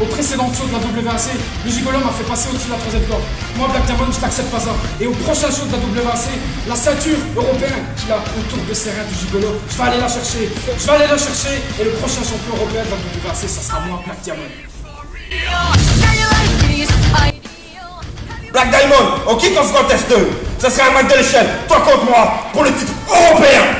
Au précédent show de la WAC, le gigolo m'a fait passer au-dessus de la troisième corde. Moi, Black Diamond, je t'accepte pas ça. Et au prochain show de la WAC, la ceinture européenne qu'il a autour de ses reins du gigolo, je vais aller la chercher. Je vais aller la chercher. Et le prochain champion européen de la WAC, ça sera moi, Black Diamond. Black Diamond, on quitte on se conteste. Ça sera un match de l'échelle, toi contre moi, pour le titre européen.